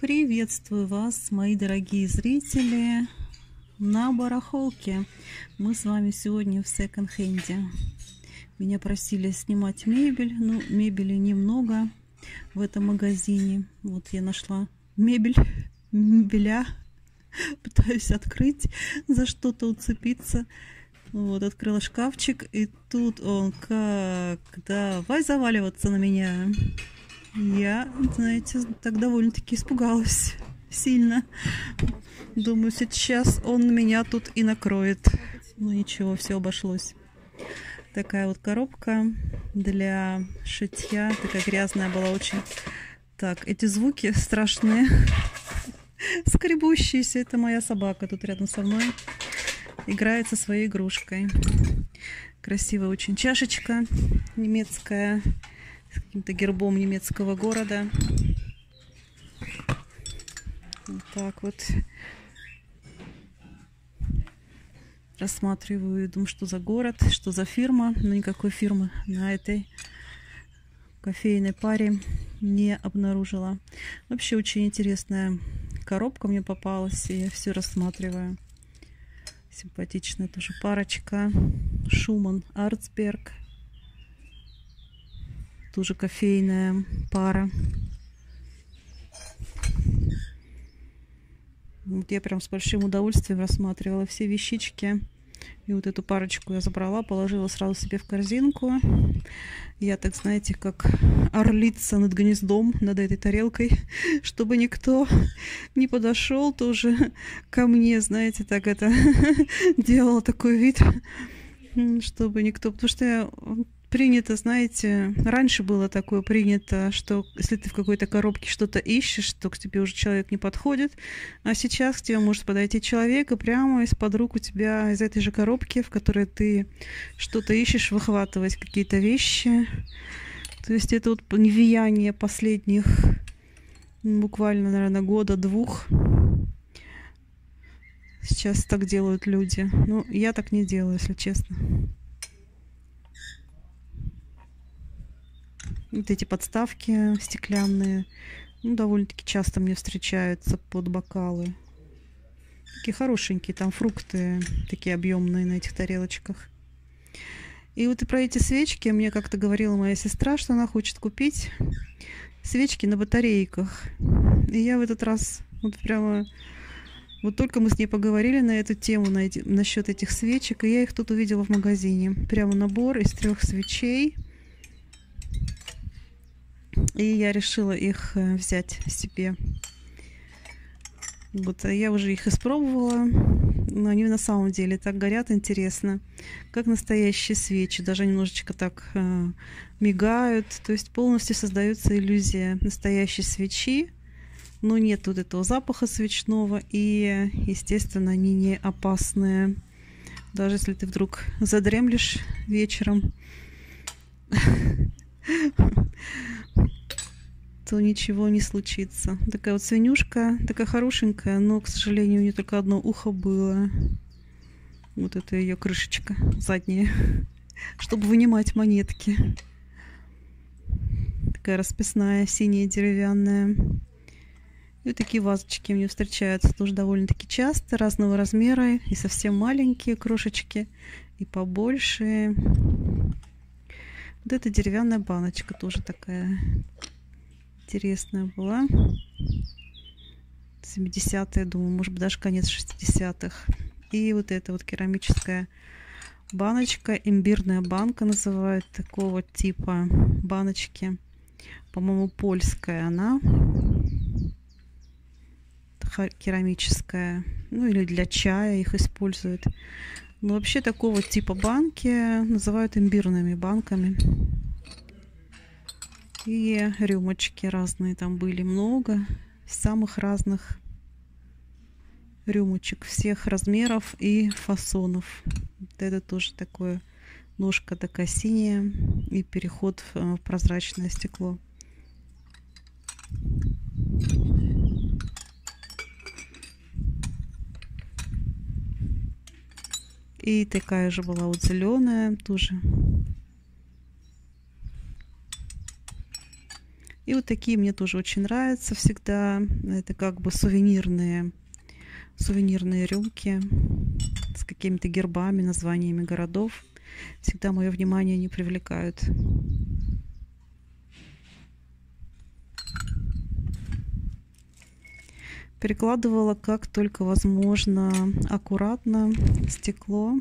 Приветствую вас, мои дорогие зрители, на барахолке. Мы с вами сегодня в секонд-хенде. Меня просили снимать мебель, ну, мебели немного в этом магазине. Вот я нашла мебель, мебеля, пытаюсь открыть, за что-то уцепиться. Вот, открыла шкафчик, и тут он как давай заваливаться на меня. Я, знаете, так довольно-таки испугалась сильно. Думаю, сейчас он меня тут и накроет. Ну ничего, все обошлось. Такая вот коробка для шитья. Такая грязная была очень. Так, эти звуки страшные. Скребущиеся. Это моя собака тут рядом со мной. Играет со своей игрушкой. Красивая очень чашечка немецкая с каким-то гербом немецкого города. Вот так вот. Рассматриваю, думаю, что за город, что за фирма. Но никакой фирмы на этой кофейной паре не обнаружила. Вообще очень интересная коробка мне попалась, и я все рассматриваю. Симпатичная тоже парочка. Шуман Арцберг тоже кофейная пара. Вот я прям с большим удовольствием рассматривала все вещички. И вот эту парочку я забрала, положила сразу себе в корзинку. Я, так знаете, как орлица над гнездом, над этой тарелкой, чтобы никто не подошел тоже ко мне, знаете, так это делала такой вид, чтобы никто... Потому что я принято, знаете, раньше было такое принято, что если ты в какой-то коробке что-то ищешь, то к тебе уже человек не подходит, а сейчас к тебе может подойти человек и прямо из-под рук у тебя из этой же коробки, в которой ты что-то ищешь, выхватывать какие-то вещи. То есть это вот влияние последних буквально, наверное, года-двух. Сейчас так делают люди. Ну, я так не делаю, если честно. Вот эти подставки стеклянные, ну, довольно-таки часто мне встречаются под бокалы. Такие хорошенькие, там фрукты такие объемные на этих тарелочках. И вот и про эти свечки мне как-то говорила моя сестра, что она хочет купить свечки на батарейках. И я в этот раз вот прямо... Вот только мы с ней поговорили на эту тему, на эти, насчет этих свечек, и я их тут увидела в магазине. Прямо набор из трех свечей и я решила их э, взять себе. Вот, а я уже их испробовала, но они на самом деле так горят интересно, как настоящие свечи, даже немножечко так э, мигают, то есть полностью создается иллюзия настоящей свечи, но нет вот этого запаха свечного, и, естественно, они не опасные. Даже если ты вдруг задремлешь вечером, то ничего не случится. Такая вот свинюшка, такая хорошенькая, но, к сожалению, у нее только одно ухо было. Вот это ее крышечка задняя, чтобы вынимать монетки. Такая расписная, синяя, деревянная. И такие вазочки мне встречаются тоже довольно-таки часто, разного размера, и совсем маленькие крошечки, и побольше. Вот эта деревянная баночка тоже такая интересная была. 70-е, думаю, может быть, даже конец 60-х. И вот эта вот керамическая баночка, имбирная банка называют такого типа баночки. По-моему, польская она. Керамическая. Ну или для чая их используют. Но вообще такого типа банки называют имбирными банками. И рюмочки разные там были много, самых разных рюмочек, всех размеров и фасонов. Вот это тоже такое, ножка такая синяя и переход в прозрачное стекло. И такая же была вот зеленая, тоже И вот такие мне тоже очень нравятся всегда. Это как бы сувенирные, сувенирные рюмки с какими-то гербами, названиями городов. Всегда мое внимание не привлекают. перекладывала как только возможно аккуратно стекло.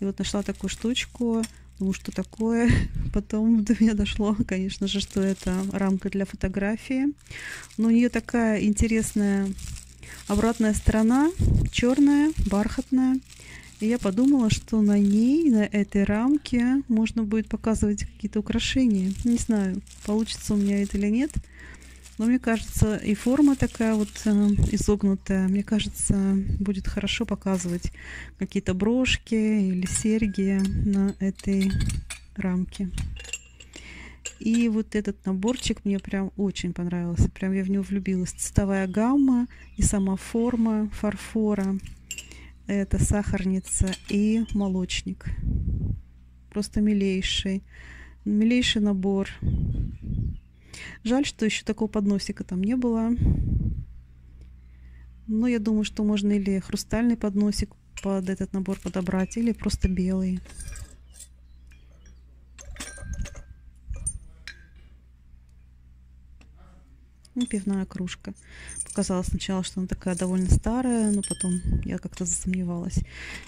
И вот нашла такую штучку. Ну, что такое? Потом до меня дошло, конечно же, что это рамка для фотографии. Но у нее такая интересная обратная сторона, черная, бархатная. И я подумала, что на ней, на этой рамке можно будет показывать какие-то украшения. Не знаю, получится у меня это или нет. Но мне кажется, и форма такая вот э, изогнутая, мне кажется, будет хорошо показывать какие-то брошки или серьги на этой рамке. И вот этот наборчик мне прям очень понравился. Прям я в него влюбилась. Цветовая гамма и сама форма фарфора. Это сахарница и молочник. Просто милейший. Милейший набор. Жаль, что еще такого подносика там не было. Но я думаю, что можно или хрустальный подносик под этот набор подобрать, или просто белый. Ну, пивная кружка. Показалось сначала, что она такая довольно старая, но потом я как-то засомневалась.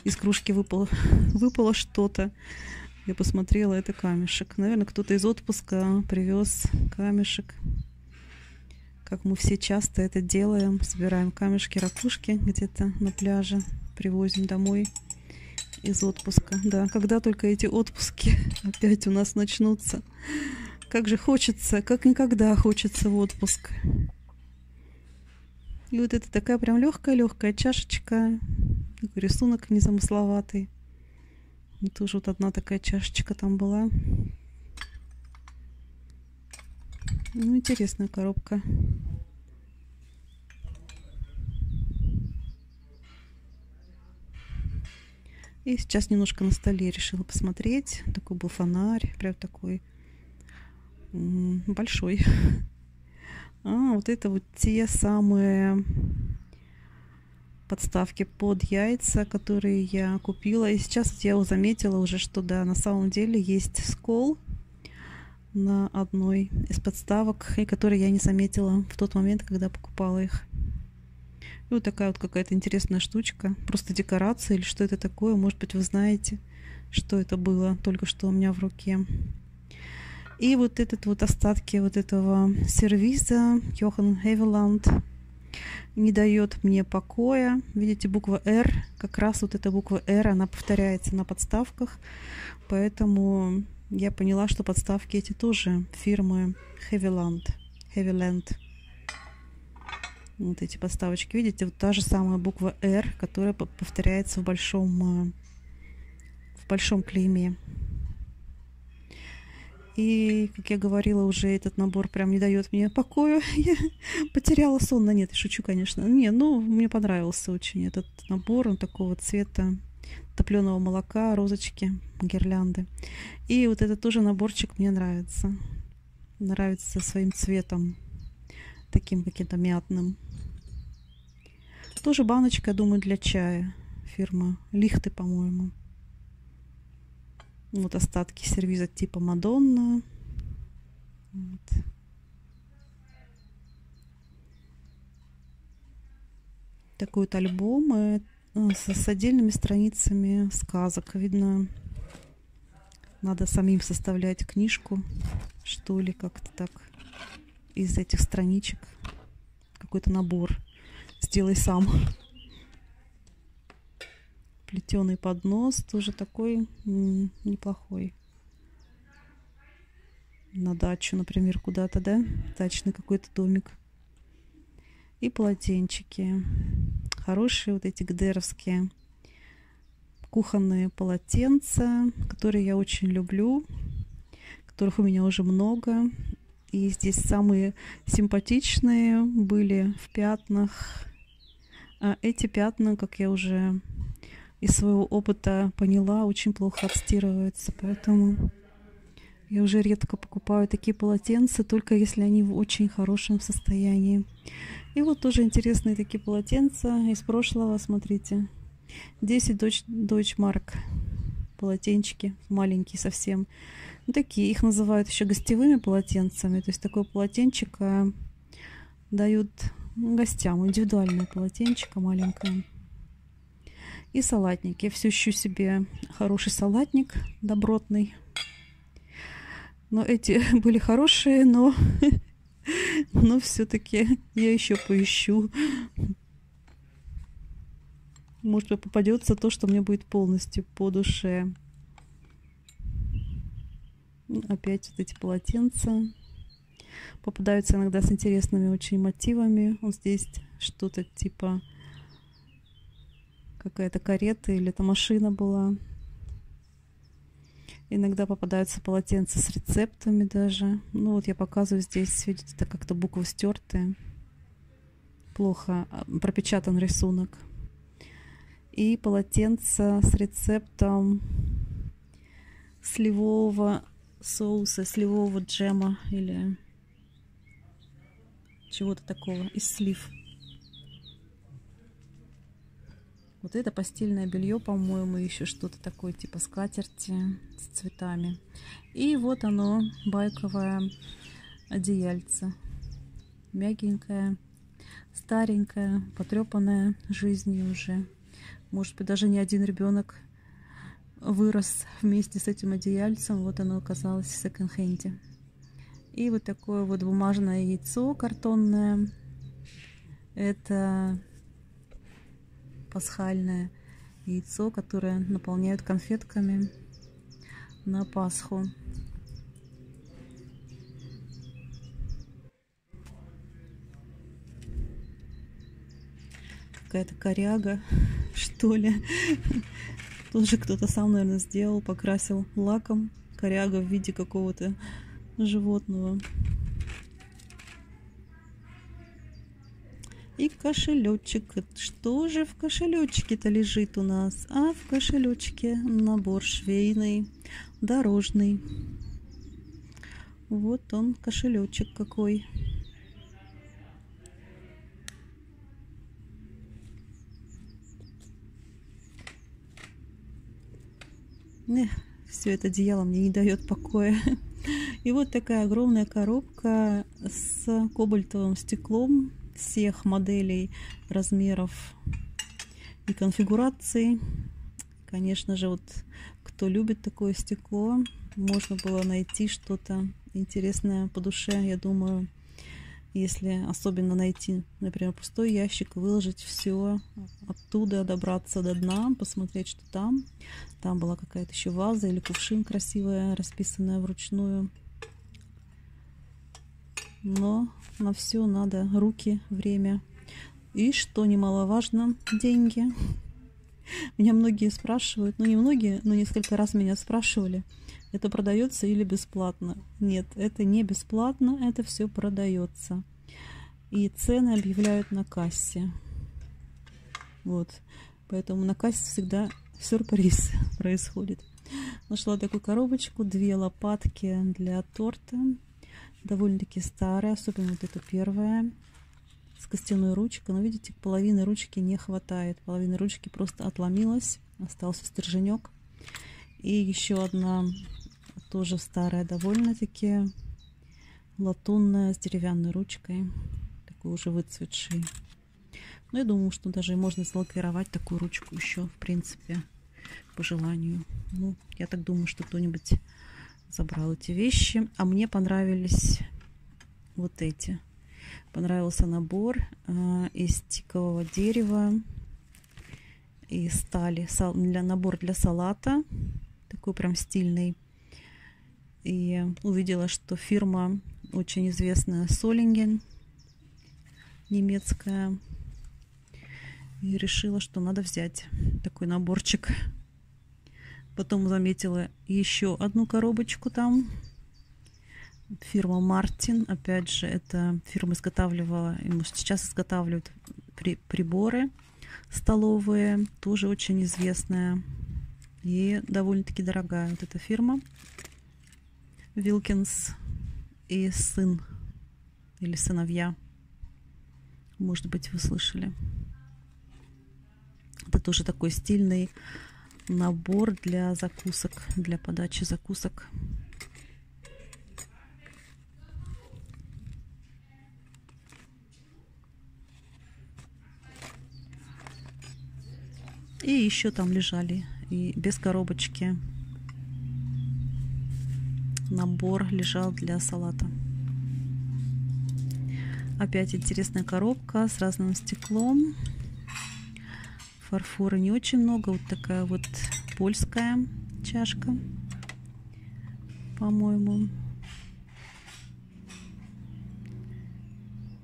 Из кружки выпало, выпало что-то. Я посмотрела, это камешек. Наверное, кто-то из отпуска привез камешек. Как мы все часто это делаем. Собираем камешки, ракушки где-то на пляже. Привозим домой из отпуска. Да, когда только эти отпуски опять у нас начнутся. Как же хочется, как никогда хочется в отпуск. И вот это такая прям легкая-легкая чашечка. Рисунок незамысловатый. Тоже вот одна такая чашечка там была. Ну, интересная коробка. И сейчас немножко на столе решила посмотреть. Такой был фонарь, прям такой большой. А, вот это вот те самые подставки под яйца, которые я купила. И сейчас я заметила уже, что да, на самом деле есть скол на одной из подставок, и которые я не заметила в тот момент, когда покупала их. И вот такая вот какая-то интересная штучка. Просто декорация или что это такое. Может быть, вы знаете, что это было только что у меня в руке. И вот этот вот остатки вот этого сервиза Йохан Хевеланд не дает мне покоя. Видите, буква R, как раз вот эта буква R, она повторяется на подставках. Поэтому я поняла, что подставки эти тоже фирмы Heavyland. Heavyland. Вот эти подставочки, видите, вот та же самая буква R, которая повторяется в большом, э, в большом клейме. И, как я говорила, уже этот набор прям не дает мне покоя. Я потеряла сон. на нет, я шучу, конечно. Не, ну, мне понравился очень этот набор. Он такого цвета топленого молока, розочки, гирлянды. И вот этот тоже наборчик мне нравится. Нравится своим цветом. Таким каким-то мятным. Тоже баночка, думаю, для чая. Фирма Лихты, по-моему. Вот остатки сервиза типа Мадонна. Вот. Такой вот альбом э, с, с отдельными страницами сказок. Видно, надо самим составлять книжку, что ли, как-то так, из этих страничек. Какой-то набор. Сделай сам плетеный поднос, тоже такой неплохой. На дачу, например, куда-то, да? Дачный какой-то домик. И полотенчики. Хорошие вот эти гдеровские кухонные полотенца, которые я очень люблю, которых у меня уже много. И здесь самые симпатичные были в пятнах. А эти пятна, как я уже из своего опыта поняла, очень плохо отстирывается. Поэтому Я уже редко покупаю такие полотенца, только если они в очень хорошем состоянии. И вот тоже интересные такие полотенца из прошлого, смотрите. 10 Deutsche, Deutsche Mark полотенчики, маленькие совсем. Ну, такие, их называют еще гостевыми полотенцами. То есть такое полотенчик дают гостям, индивидуальное полотенчико маленькое. И салатник. Я все ищу себе хороший салатник, добротный. Но эти были хорошие, но, но все-таки я еще поищу. Может попадется то, что мне будет полностью по душе. Опять вот эти полотенца. Попадаются иногда с интересными очень мотивами. Вот здесь что-то типа какая-то карета или это машина была. Иногда попадаются полотенца с рецептами даже. Ну вот я показываю здесь, видите, это как-то буквы стертые. Плохо а, пропечатан рисунок и полотенце с рецептом сливового соуса, сливового джема или чего-то такого из слив. Вот это постельное белье, по-моему, еще что-то такое типа скатерти с цветами. И вот оно, байковое одеяльце. Мягенькое, старенькое, потрепанное жизнью уже. Может быть, даже не один ребенок вырос вместе с этим одеяльцем. Вот оно оказалось в секонд-хенде. И вот такое вот бумажное яйцо картонное. Это пасхальное яйцо, которое наполняют конфетками на Пасху. Какая-то коряга что ли. Тоже кто-то сам, наверное, сделал, покрасил лаком коряга в виде какого-то животного. И кошелечек. Что же в кошелечке-то лежит у нас? А в кошелечке набор швейный, дорожный. Вот он, кошелечек какой. Эх, все это одеяло мне не дает покоя. И вот такая огромная коробка с кобальтовым стеклом всех моделей, размеров и конфигураций. Конечно же, вот кто любит такое стекло, можно было найти что-то интересное по душе, я думаю если особенно найти, например, пустой ящик, выложить все оттуда, добраться до дна, посмотреть, что там. Там была какая-то еще ваза или кувшин красивая, расписанная вручную. Но на все надо руки, время. И, что немаловажно, деньги. Меня многие спрашивают, ну не многие, но несколько раз меня спрашивали, это продается или бесплатно? Нет, это не бесплатно, это все продается. И цены объявляют на кассе. Вот. Поэтому на кассе всегда сюрприз происходит. Нашла такую коробочку, две лопатки для торта. Довольно-таки старая, особенно вот эта первая с костяной ручкой. Но видите, половины ручки не хватает. Половина ручки просто отломилась. Остался стерженек. И еще одна тоже старая довольно-таки. Латунная с деревянной ручкой. Такой уже выцветший. Но я думаю, что даже можно залакировать такую ручку еще, в принципе, по желанию. Ну, я так думаю, что кто-нибудь забрал эти вещи. А мне понравились вот эти. Понравился набор э, из тикового дерева и стали. Для, набор для салата. Такой прям стильный. И увидела, что фирма очень известная Солинген, немецкая. И решила, что надо взять такой наборчик. Потом заметила еще одну коробочку там. Фирма Мартин. Опять же, эта фирма изготавливала, и сейчас изготавливают при, приборы столовые. Тоже очень известная и довольно-таки дорогая вот эта фирма. Вилкинс и сын или сыновья. Может быть, вы слышали. Это тоже такой стильный набор для закусок, для подачи закусок. И еще там лежали и без коробочки набор лежал для салата. Опять интересная коробка с разным стеклом. Фарфора не очень много. Вот такая вот польская чашка, по-моему.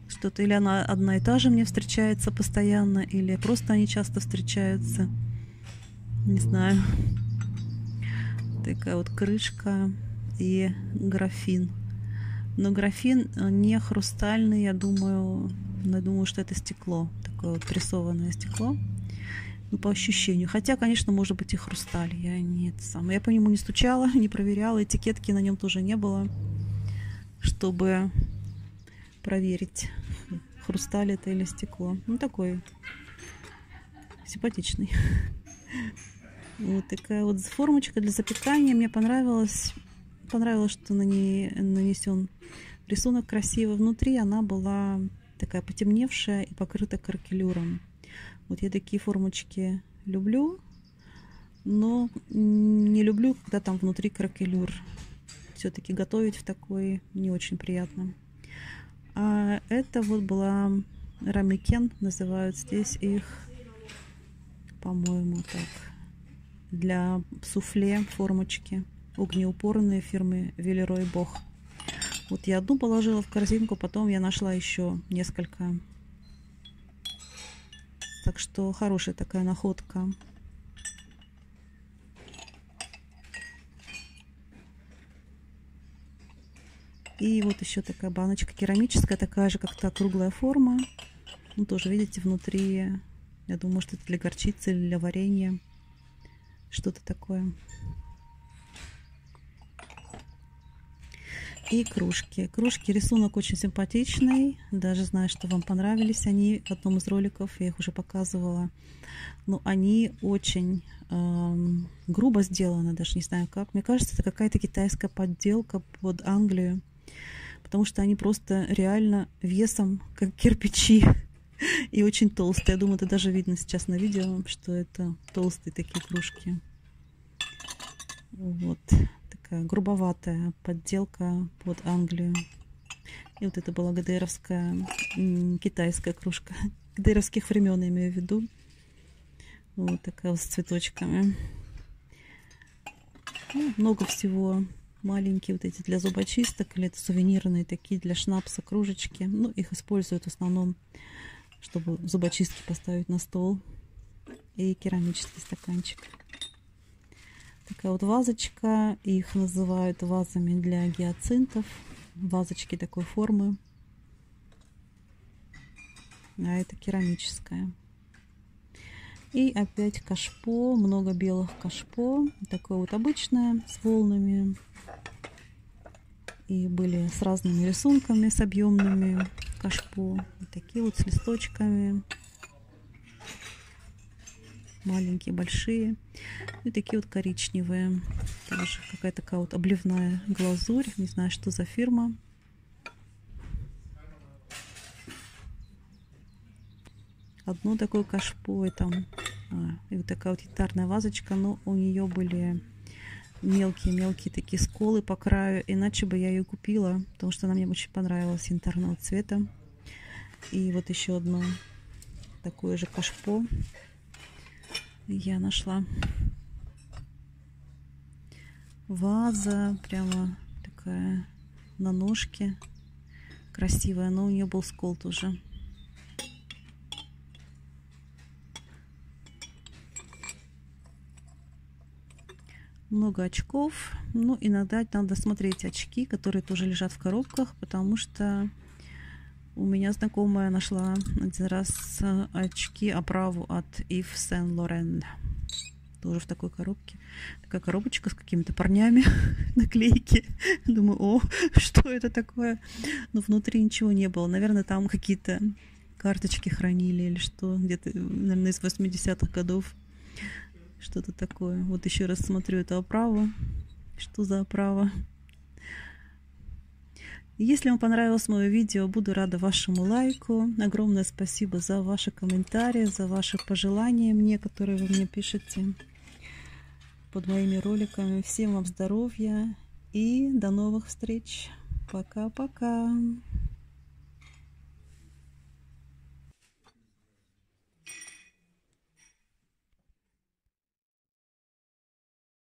Что-то или она одна и та же мне встречается постоянно, или просто они часто встречаются. Не знаю. Такая вот крышка и графин. Но графин э, не хрустальный, я думаю, я думаю, что это стекло, такое вот прессованное стекло. Ну, по ощущению. Хотя, конечно, может быть и хрусталь. Я не это самое. Я по нему не стучала, не проверяла. Этикетки на нем тоже не было, чтобы проверить, хрусталь это или стекло. Ну, такой симпатичный. Вот такая вот формочка для запекания. Мне понравилась понравилось, что на ней нанесен рисунок красиво. Внутри она была такая потемневшая и покрыта каркелюром. Вот я такие формочки люблю, но не люблю, когда там внутри кракелюр. Все-таки готовить в такой не очень приятно. А это вот была рамикен, называют здесь их, по-моему, так, для суфле формочки огнеупорные фирмы Велерой Бог. Вот я одну положила в корзинку, потом я нашла еще несколько. Так что хорошая такая находка. И вот еще такая баночка керамическая, такая же, как та круглая форма. Ну, тоже, видите, внутри, я думаю, что это для горчицы или для варенья. Что-то такое. И кружки. Кружки, рисунок очень симпатичный. Даже знаю, что вам понравились они в одном из роликов. Я их уже показывала. Но они очень эм, грубо сделаны. Даже не знаю как. Мне кажется, это какая-то китайская подделка под Англию. Потому что они просто реально весом, как кирпичи. И очень толстые. Я думаю, это даже видно сейчас на видео, что это толстые такие кружки. Вот такая грубоватая подделка под Англию. И вот это была ГДРовская китайская кружка. ГДРовских времен, я имею в виду. Вот такая вот с цветочками. Ну, много всего. Маленькие вот эти для зубочисток. Или это сувенирные такие для шнапса кружечки. Ну, их используют в основном, чтобы зубочистки поставить на стол. И керамический стаканчик. Такая вот вазочка. Их называют вазами для гиацинтов. Вазочки такой формы. А это керамическая. И опять кашпо. Много белых кашпо. Такое вот обычное с волнами. И были с разными рисунками, с объемными кашпо. Вот такие вот с листочками маленькие, большие. И такие вот коричневые. Тоже какая-то такая вот обливная глазурь. Не знаю, что за фирма. Одно такое кашпо и там а, и вот такая вот янтарная вазочка, но у нее были мелкие-мелкие такие сколы по краю, иначе бы я ее купила, потому что она мне очень понравилась янтарного цвета. И вот еще одно такое же кашпо я нашла. Ваза прямо такая на ножке. Красивая, но у нее был скол тоже. много очков. Ну, иногда надо смотреть очки, которые тоже лежат в коробках, потому что у меня знакомая нашла один раз очки оправу от Ив Сен Лорен. тоже в такой коробке. Такая коробочка с какими-то парнями, наклейки. Думаю, о, что это такое? Но внутри ничего не было. Наверное, там какие-то карточки хранили или что, где-то, наверное, из 80-х годов. Что-то такое. Вот еще раз смотрю эту оправу. Что за оправа? Если вам понравилось мое видео, буду рада вашему лайку. Огромное спасибо за ваши комментарии, за ваши пожелания мне, которые вы мне пишете под моими роликами. Всем вам здоровья и до новых встреч. Пока-пока.